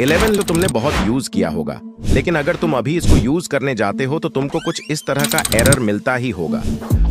11 तो तुमने बहुत यूज़ किया होगा। लेकिन अगर तुम अभी इसको यूज़ करने जाते हो तो तुमको कुछ इस तरह का एरर मिलता ही होगा।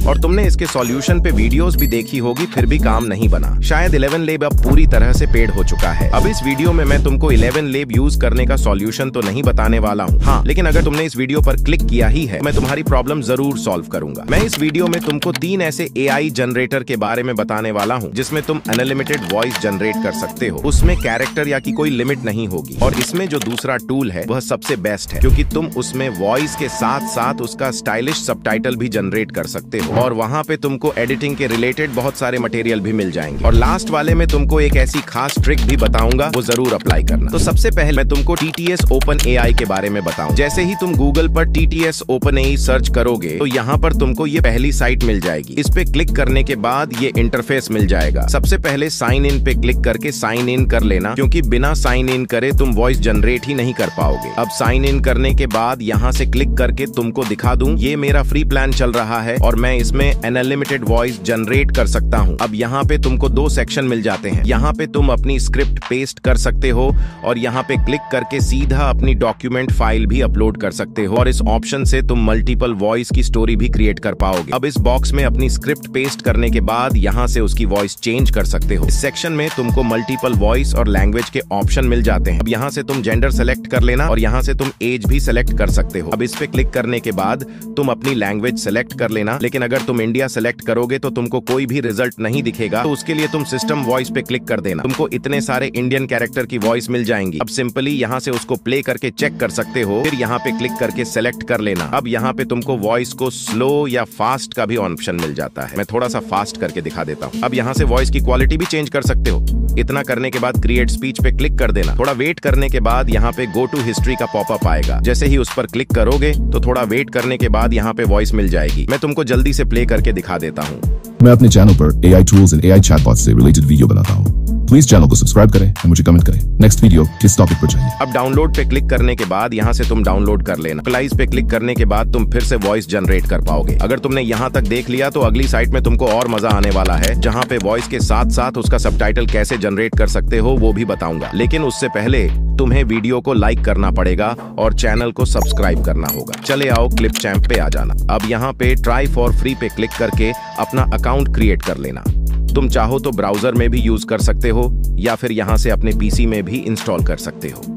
और तुमने इसके सॉल्यूशन पे वीडियोस भी देखी होगी, फिर भी काम नहीं बना। शायद 11 लेब अब पूरी तरह से पेड हो चुका है। अब इस वीडियो में मैं तुमको 11 लेब यूज़ करने का सॉल्यूशन तो नहीं बताने वाला हूँ। हाँ लेकिन अगर तुमने इस वीडियो पर क्लिक किया ही है, मैं तुम्हारी प्रॉब्लम ज़रूर सॉल्व करूँगा। मैं इस वीडियो में तुमको तीन ऐसे एआई जनरेटर के बारे में बताने वाला हूँ, जिसमें तुम अनलिमिटेड वॉइस जनरेट कर सकते हो। उसमें कैरेक्टर या की कोई लिमिट नहीं होगी। और इसमें जो दूसरा टूल है, वह सबसे बेस्ट है, क्योंकि तुम उसमें वॉइस के साथ साथ उसका स्टाइलिश सब भी जनरेट कर सकते हो। और वहाँ पे तुमको एडिटिंग के रिलेटेड बहुत सारे मटेरियल भी मिल जाएँगे। और लास्ट वाले में तुमको एक ऐसी खास ट्रिक भी बताऊँगा, वो ज़रूर अप्लाई करना। तो सबसे पहले मैं तुमको टीटीएस ओपन ए के बारे में बताऊँ। जैसे ही तुम गूगल पर टीटीएस ओपन ए सर्च करोगे तो यहाँ पर तुमको ये पहली साइट मिल जाएगी। इस पे क्लिक करने के बाद ये इंटरफेस मिल जाएगा। सबसे पहले साइन इन पे क्लिक करके साइन इन कर लेना, क्योंकि बिना साइन इन करे तुम वॉइस जनरेट ही नहीं कर पाओगे। अब साइन इन करने के बाद यहाँ से क्लिक करके तुमको दिखा दूँ, ये मेरा फ्री प्लान चल रहा है और मैं इसमें अनलिमिटेड वॉइस जनरेट कर सकता हूँ। अब यहाँ पे तुमको दो सेक्शन मिल जाते हैं। यहाँ पे तुम अपनी स्क्रिप्ट पेस्ट कर सकते हो और यहाँ पे क्लिक करके सीधा अपनी डॉक्यूमेंट फ़ाइल भी अपलोड कर सकते हो और इस ऑप्शन से तुम मल्टीपल वॉइस की स्टोरी भी क्रिएट कर पाओगे। अब इस बॉक्स में अपनी स्क्रिप्ट पेस्ट करने के बाद यहाँ से उसकी वॉइस चेंज कर सकते हो। इस सेक्शन में तुमको मल्टीपल वॉइस और लैंग्वेज के ऑप्शन मिल जाते हैं। अब यहाँ से तुम जेंडर सेलेक्ट कर लेना और यहाँ से तुम एज भी सिलेक्ट कर सकते हो। अब इस पे क्लिक करने के बाद तुम अपनी लैंग्वेज सेलेक्ट कर लेना। लेकिन अगर तुम इंडिया सेलेक्ट करोगे तो तुमको कोई भी रिज़ल्ट नहीं दिखेगा। तो उसके लिए तुम सिस्टम वॉइस पे क्लिक कर देना। तुमको इतने सारे इंडियन कैरेक्टर की वॉइस मिल जाएँगी। अब सिंपली यहाँ से उसको प्ले करके चेक कर सकते हो। फिर यहाँ पे क्लिक करके सेलेक्ट कर लेना। अब यहाँ पे तुमको वॉइस को स्लो या फास्ट का भी ऑप्शन मिल जाता है। मैं थोड़ा सा फास्ट करके दिखा देता हूँ। अब यहाँ से वॉइस की क्वालिटी भी चेंज कर सकते हो। इतना करने के बाद क्रिएट स्पीच पे क्लिक कर देना। थोड़ा वेट करने के बाद यहाँ पे गो टू हिस्ट्री का पॉपअप आएगा जैसे ही उस पर क्लिक करोगे तो थोड़ा वेट करने के बाद यहाँ पे वॉइस मिल जाएगी। मैं तुमको जल्दी से प्ले करके दिखा देता हूँ। मैं अपने चैनल पर A I tools and A आई से रिलेटेड वीडियो बनाता हूँ। प्लीज़ चैनल को सब्सक्राइब करें और मुझे कमेंट करें। नेक्स्ट वीडियो किस टॉपिक पर चाहिए अब डाउनलोड पे क्लिक करने के बाद यहाँ से तुम डाउनलोड कर लेना। अप्लाइज पे क्लिक करने के बाद तुम फिर से वॉइस जनरेट कर पाओगे। अगर तुमने यहाँ तक देख लिया तो अगली साइट में तुमको और मज़ा आने वाला है, जहाँ पे वॉइस के साथ साथ उसका सब कैसे जनरेट कर सकते हो वो भी बताऊँगा। लेकिन उससे पहले तुम्हें वीडियो को लाइक करना पड़ेगा और चैनल को सब्सक्राइब करना होगा। चले आओ क्लिप चैम्प पे आ जाना। अब यहाँ पे ट्राई फॉर फ्री पे क्लिक करके अपना अकाउंट क्रिएट कर लेना। तुम चाहो तो ब्राउज़र में भी यूज़ कर सकते हो, या फिर यहाँ से अपने पीसी में भी इंस्टॉल कर सकते हो।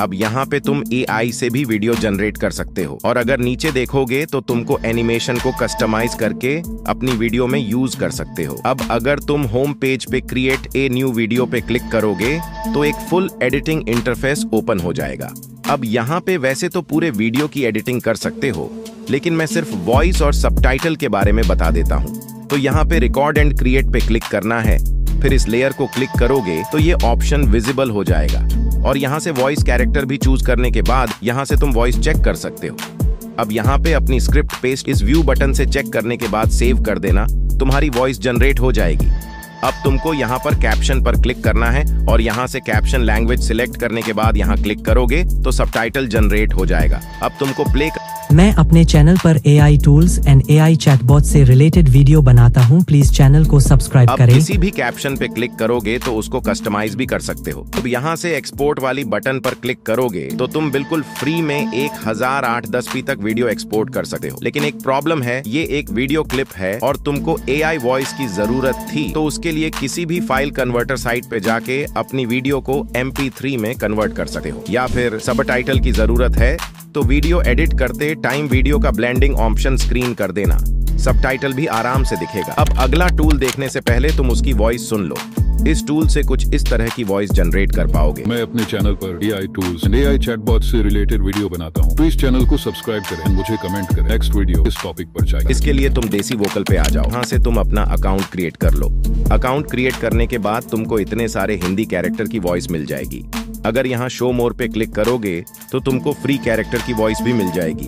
अब यहाँ पे तुम एआई से भी वीडियो जनरेट कर सकते हो, और अगर नीचे देखोगे तो तुमको एनिमेशन को कस्टमाइज करके अपनी वीडियो में यूज़ कर सकते हो। अब अगर तुम होम पेज पे क्रिएट ए न्यू वीडियो पे क्लिक करोगे तो एक फुल एडिटिंग इंटरफेस ओपन हो जाएगा। अब यहाँ पे वैसे तो पूरे वीडियो की एडिटिंग कर सकते हो, लेकिन मैं सिर्फ़ वॉइस और सब के बारे में बता देता हूँ। तो यहाँ पे रिकॉर्ड एंड क्रिएट पे क्लिक करना है। फिर इस लेयर को क्लिक करोगे तो ये ऑप्शन विजिबल हो जाएगा। और यहाँ से वॉइस कैरेक्टर भी चूज़ करने के बाद यहाँ से तुम वॉइस चेक कर सकते हो। अब यहाँ पे अपनी स्क्रिप्ट पेस्ट इस व्यू बटन से चेक करने के बाद सेव कर देना। तुम्हारी वॉइस जनरेट हो जाएगी। अब तुमको यहाँ पर कैप्शन पर क्लिक करना है और यहाँ से कैप्शन लैंग्वेज सिलेक्ट करने के बाद यहाँ क्लिक करोगे तो सब जनरेट हो जाएगा। अब तुमको प्ले कर... मैं अपने चैनल पर A I tools and A I chatbot से रिलेटेड वीडियो बनाता हूँ। प्लीज़ चैनल को सब्सक्राइब करें। किसी भी कैप्शन पे क्लिक करोगे तो उसको कस्टमाइज भी कर सकते हो। अब यहाँ से एक्सपोर्ट वाली बटन पर क्लिक करोगे तो तुम बिल्कुल फ्री में एक हज़ार आठ दस पी तक वीडियो एक्सपोर्ट कर सकते हो। लेकिन एक प्रॉब्लम है ये एक वीडियो क्लिप है और तुमको ए आई वॉइस की ज़रूरत थी तो उसके लिए किसी भी फ़ाइल कन्वर्टर साइट पे जाके अपनी वीडियो को एम में कन्वर्ट कर सकते हो। या फिर सब की ज़रूरत है तो वीडियो एडिट करते टाइम वीडियो का ब्लेंडिंग ऑप्शन स्क्रीन कर देना। सब भी आराम से दिखेगा। अब अगला टूल देखने से पहले तुम उसकी वॉइस सुन लो। इस टूल से कुछ इस तरह की वॉइस जनरेट कर पाओगे। मैं अपने चैनल पर A I tools A I chatbot से रिलेटेड वीडियो बनाता हूँ। तो इस चैनल को सब्सक्राइब करें मुझे कमेंट करें। नेक्स्ट वीडियो इस टॉपिक पर चाहिए इसके लिए तुम देसी वोकल पे आ जाओ। यहाँ से तुम अपना अकाउंट क्रिएट कर लो। अकाउंट क्रिएट करने के बाद तुमको इतने सारे हिंदी कैरेक्टर की वॉइस मिल जाएगी। अगर यहाँ शो मोर पे क्लिक करोगे तो तुमको फ्री कैरेक्टर की वॉइस भी मिल जाएगी।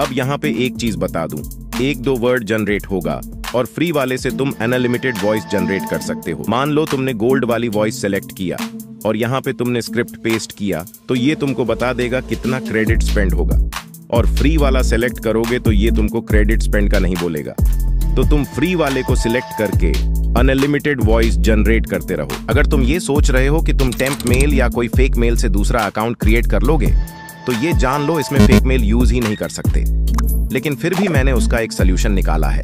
अब यहाँ पे एक चीज़ बता दूँ। एक दो वर्ड जनरेट होगा। और फ्री वाले से तुम अनलिमिटेड वॉइस जनरेट कर सकते हो। मान लो तुमने गोल्ड वाली वॉइस सेलेक्ट किया और यहाँ पे तुमने स्क्रिप्ट पेस्ट किया तो ये तुमको बता देगा कितना क्रेडिट स्पेंड होगा। और फ्री वाला सेलेक्ट करोगे तो ये तुमको क्रेडिट स्पेंड का नहीं बोलेगा। तो तुम फ्री वाले को सिलेक्ट करके अनलिमिटेड वॉइस जनरेट करते रहो। अगर तुम ये सोच रहे हो कि तुम टेम्प मेल या कोई फेक मेल से दूसरा अकाउंट क्रिएट कर लोगे तो ये जान लो इसमें फेक मेल यूज़ ही नहीं कर सकते। लेकिन फिर भी मैंने उसका एक सोल्यूशन निकाला है।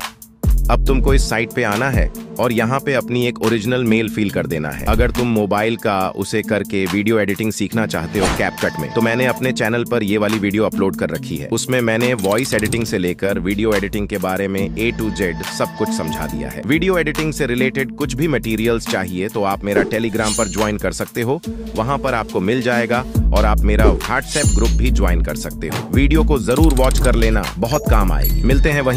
अब तुमको इस साइट पे आना है और यहाँ पे अपनी एक ओरिजिनल मेल फिल कर देना है। अगर तुम मोबाइल का उसे करके वीडियो एडिटिंग सीखना चाहते हो कैपकट में तो मैंने अपने चैनल पर ये वाली वीडियो अपलोड कर रखी है। उसमें मैंने वॉइस एडिटिंग से लेकर वीडियो एडिटिंग के बारे में ए टू जेड सब कुछ समझा दिया है। वीडियो एडिटिंग से रिलेटेड कुछ भी मटेरियल्स चाहिए तो आप मेरा टेलीग्राम पर ज्वाइन कर सकते हो। वहाँ पर आपको मिल जाएगा और आप मेरा व्हाट्सएप ग्रुप भी ज्वाइन कर सकते हो। वीडियो को ज़रूर वॉच कर लेना। बहुत काम आएगी। मिलते हैं वहीं।